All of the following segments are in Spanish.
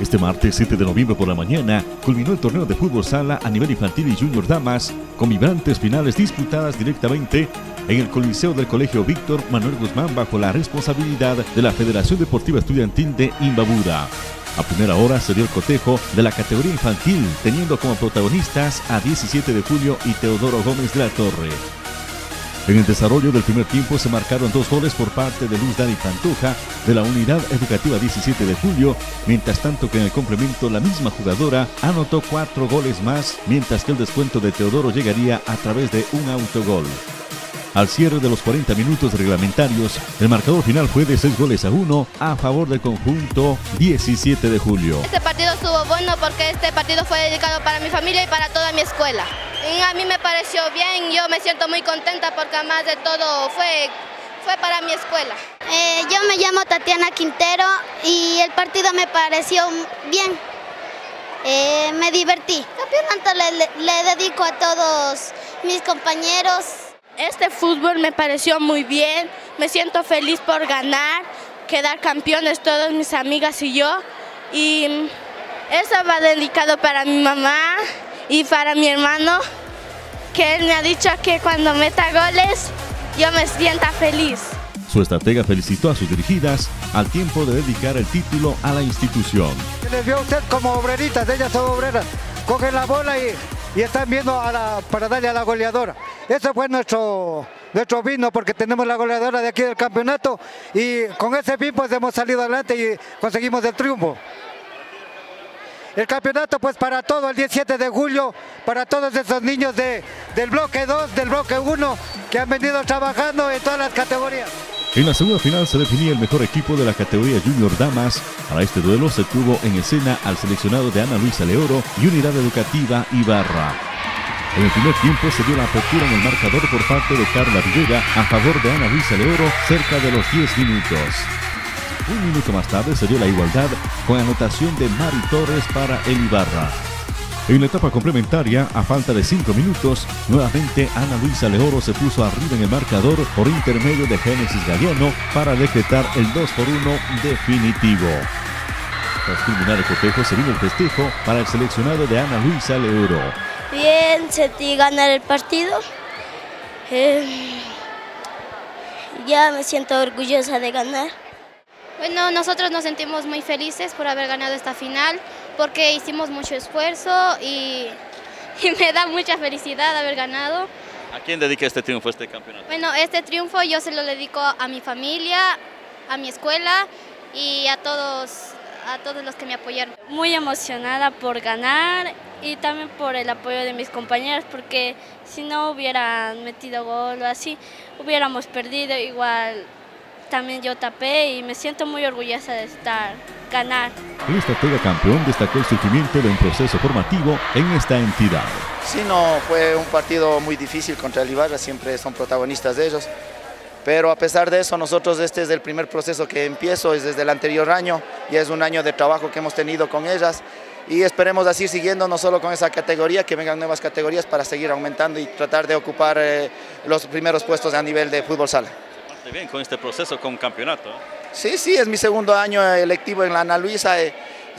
Este martes 7 de noviembre por la mañana culminó el torneo de fútbol sala a nivel infantil y junior damas con vibrantes finales disputadas directamente en el Coliseo del Colegio Víctor Manuel Guzmán bajo la responsabilidad de la Federación Deportiva Estudiantil de Imbabura. A primera hora se dio el cotejo de la categoría infantil, teniendo como protagonistas a 17 de julio y Teodoro Gómez de la Torre. En el desarrollo del primer tiempo se marcaron dos goles por parte de Luz Dani Pantoja de la Unidad Educativa 17 de Julio, mientras tanto que en el complemento la misma jugadora anotó cuatro goles más, mientras que el descuento de Teodoro llegaría a través de un autogol. Al cierre de los 40 minutos reglamentarios, el marcador final fue de 6 goles a 1 a favor del conjunto 17 de julio. Este partido estuvo bueno porque este partido fue dedicado para mi familia y para toda mi escuela. Y a mí me pareció bien, yo me siento muy contenta porque además de todo fue, fue para mi escuela. Eh, yo me llamo Tatiana Quintero y el partido me pareció bien. Eh, me divertí. Campeonato le, le dedico a todos mis compañeros este fútbol me pareció muy bien, me siento feliz por ganar, quedar campeones todas mis amigas y yo. Y eso va dedicado para mi mamá y para mi hermano, que él me ha dicho que cuando meta goles yo me sienta feliz. Su estratega felicitó a sus dirigidas al tiempo de dedicar el título a la institución. Les vio a usted como obreritas, ellas son obreras. Cogen la bola y y están viendo para darle a la goleadora. Ese fue nuestro, nuestro vino porque tenemos la goleadora de aquí del campeonato y con ese fin pues hemos salido adelante y conseguimos el triunfo. El campeonato pues para todo el 17 de julio, para todos esos niños de, del bloque 2, del bloque 1 que han venido trabajando en todas las categorías. En la segunda final se definía el mejor equipo de la categoría Junior Damas. Para este duelo se tuvo en escena al seleccionado de Ana Luisa Leoro y Unidad Educativa Ibarra. En el primer tiempo se dio la apertura en el marcador por parte de Carla Villera a favor de Ana Luisa Leoro cerca de los 10 minutos. Un minuto más tarde se dio la igualdad con anotación de Mari Torres para el Ibarra. En la etapa complementaria, a falta de 5 minutos, nuevamente Ana Luisa Leoro se puso arriba en el marcador por intermedio de Génesis Galeano para decretar el 2 por 1 definitivo. Tras culminar el cotejo, se vino el festejo para el seleccionado de Ana Luisa Leoro. Bien, sentí ganar el partido. Eh, ya me siento orgullosa de ganar. Bueno, nosotros nos sentimos muy felices por haber ganado esta final porque hicimos mucho esfuerzo y, me da mucha felicidad haber ganado. ¿A quién dedica este triunfo, este campeonato? Bueno, este triunfo yo se lo dedico a mi familia, a mi escuela y a todos, a todos los que me apoyaron. Muy emocionada por ganar y también por el apoyo de mis compañeros porque si no hubieran metido gol o así, hubiéramos perdido igual también yo tapé y me siento muy orgullosa de estar, ganar. El estratega campeón destacó el sufrimiento de un proceso formativo en esta entidad. Sí, no, fue un partido muy difícil contra el Ibarra, siempre son protagonistas de ellos. Pero a pesar de eso, nosotros este es el primer proceso que empiezo, es desde el anterior año, y es un año de trabajo que hemos tenido con ellas. Y esperemos así siguiendo no solo con esa categoría, que vengan nuevas categorías para seguir aumentando y tratar de ocupar eh, los primeros puestos a nivel de fútbol sala bien con este proceso, con campeonato. Sí, sí, es mi segundo año electivo en la Ana Luisa. Eh,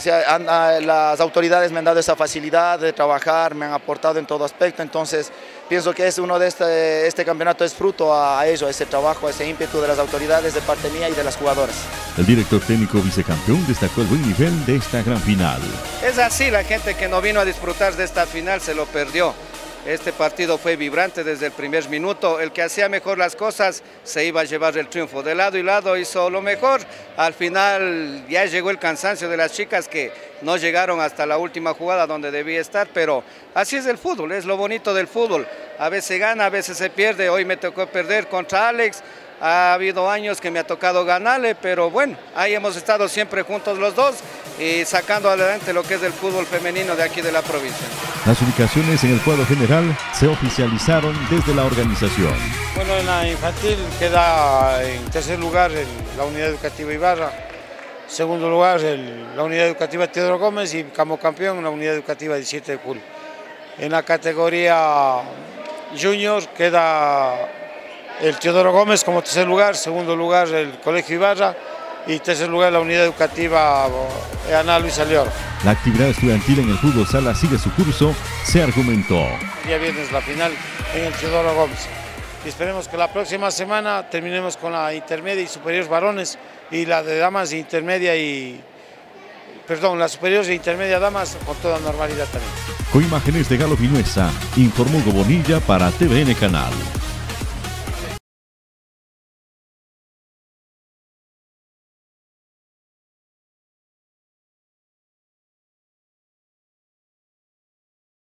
las autoridades me han dado esa facilidad de trabajar, me han aportado en todo aspecto, entonces pienso que es uno de este, este campeonato es fruto a, ello, a ese trabajo, a ese ímpetu de las autoridades de parte mía y de las jugadoras. El director técnico vicecampeón destacó el buen nivel de esta gran final. Es así, la gente que no vino a disfrutar de esta final se lo perdió. Este partido fue vibrante desde el primer minuto. El que hacía mejor las cosas se iba a llevar el triunfo. De lado y lado hizo lo mejor. Al final ya llegó el cansancio de las chicas que no llegaron hasta la última jugada donde debía estar, pero así es el fútbol, es lo bonito del fútbol. A veces gana, a veces se pierde. Hoy me tocó perder contra Alex. Ha habido años que me ha tocado ganarle, pero bueno, ahí hemos estado siempre juntos los dos y sacando adelante lo que es el fútbol femenino de aquí de la provincia. Las ubicaciones en el cuadro general se oficializaron desde la organización. Bueno, en la infantil queda en tercer lugar la unidad educativa Ibarra, segundo lugar la unidad educativa Teodoro Gómez y como campeón la unidad educativa 17 de julio. En la categoría junior queda el Teodoro Gómez como tercer lugar, segundo lugar el Colegio Ibarra y tercer lugar la unidad educativa Ana Luis Alior. La actividad estudiantil en el fútbol sala sigue su curso, se argumentó. Ya viernes la final en el Teodoro Gómez. Y esperemos que la próxima semana terminemos con la intermedia y superiores varones y la de damas intermedia y perdón, las superiores e intermedia damas con toda normalidad también. Con imágenes de Galo Vinuesa, informó Gobonilla para TVN Canal.